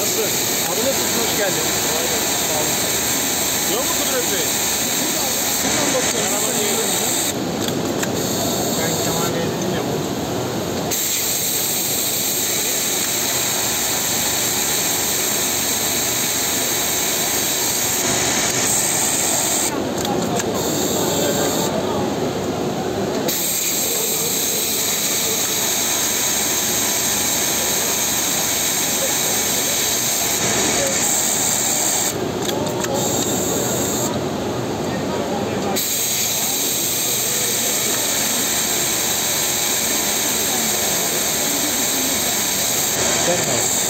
Nasıl? Abi nasılsın? Hoş geldin. Kolay gelsin. Sağ olun. Yok mu Kudret Bey? Buradan bakıyorum. Merhaba diyelim. check out.